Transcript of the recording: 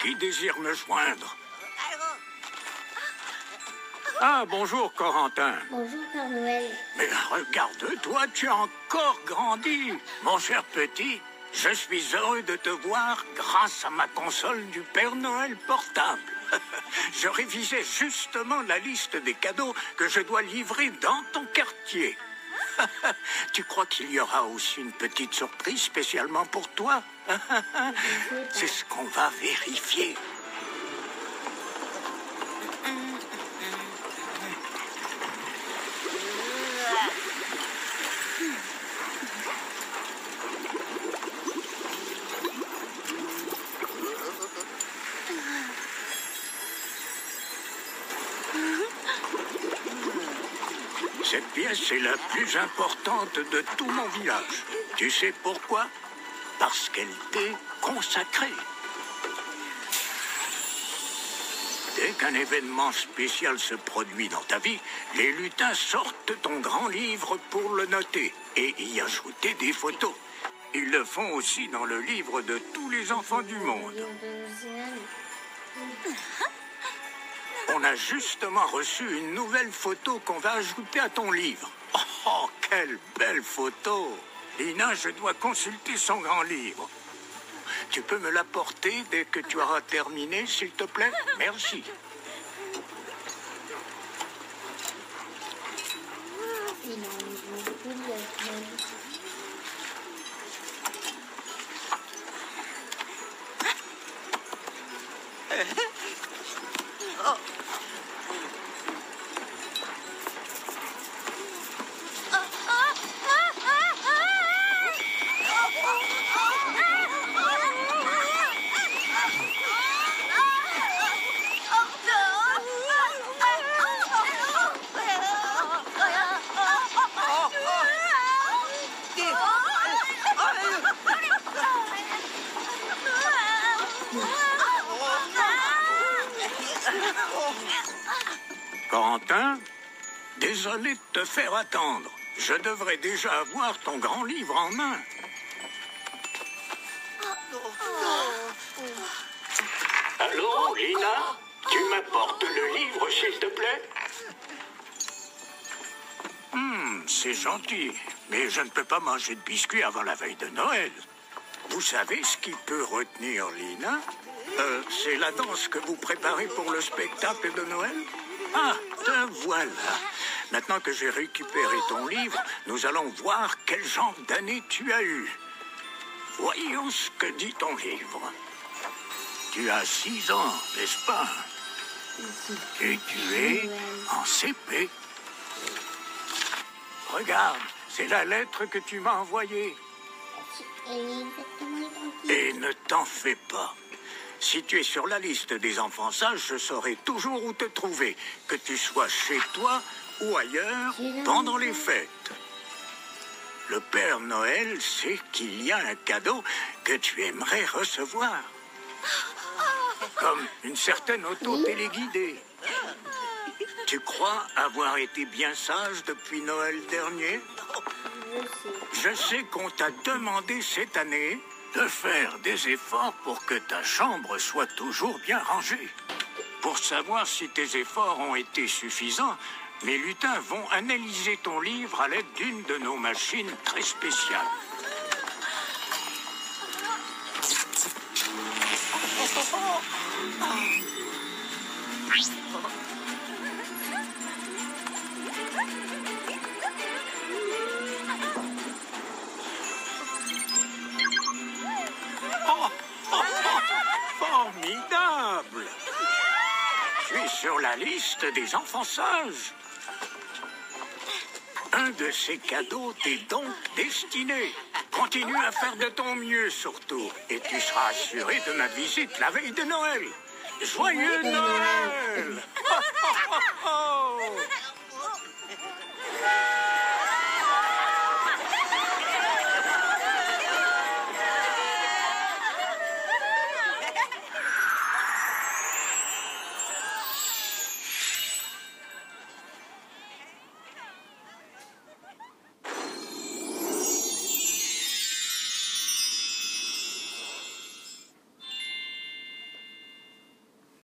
Qui désire me joindre Ah, bonjour, Corentin. Bonjour Père Noël. Mais regarde-toi, tu as encore grandi. Mon cher petit, je suis heureux de te voir grâce à ma console du Père Noël portable. Je révisais justement la liste des cadeaux que je dois livrer dans ton quartier. Tu crois qu'il y aura aussi une petite surprise spécialement pour toi C'est ce qu'on va vérifier. Cette pièce est la plus importante de tout mon village. Tu sais pourquoi? Parce qu'elle t'est consacrée. Dès qu'un événement spécial se produit dans ta vie, les lutins sortent ton grand livre pour le noter et y ajouter des photos. Ils le font aussi dans le livre de tous les enfants du monde. A justement reçu une nouvelle photo qu'on va ajouter à ton livre. Oh, quelle belle photo Lina, je dois consulter son grand livre. Tu peux me l'apporter dès que tu auras terminé, s'il te plaît? Merci. Corentin, désolé de te faire attendre. Je devrais déjà avoir ton grand livre en main. Allô, Lina? Tu m'apportes le livre, s'il te plaît? Hmm, c'est gentil, mais je ne peux pas manger de biscuits avant la veille de Noël. Vous savez ce qui peut retenir Lina? Euh, C'est la danse que vous préparez pour le spectacle de Noël? Ah, te voilà. Maintenant que j'ai récupéré ton livre, nous allons voir quel genre d'année tu as eu. Voyons ce que dit ton livre. Tu as six ans, n'est-ce pas? Et tu es en CP. Regarde, c'est la lettre que tu m'as envoyée. Et ne t'en fais pas. Si tu es sur la liste des enfants sages, je saurai toujours où te trouver, que tu sois chez toi ou ailleurs pendant les fêtes. Le Père Noël sait qu'il y a un cadeau que tu aimerais recevoir. Comme une certaine auto téléguidée. Tu crois avoir été bien sage depuis Noël dernier? Je sais. je sais qu'on t'a demandé cette année de faire des efforts pour que ta chambre soit toujours bien rangée. Pour savoir si tes efforts ont été suffisants, mes lutins vont analyser ton livre à l'aide d'une de nos machines très spéciales. la liste des enfants sages. Un de ces cadeaux t'est donc destiné. Continue à faire de ton mieux surtout. Et tu seras assuré de ma visite la veille de Noël. Joyeux Noël Oh, oh, oh, oh.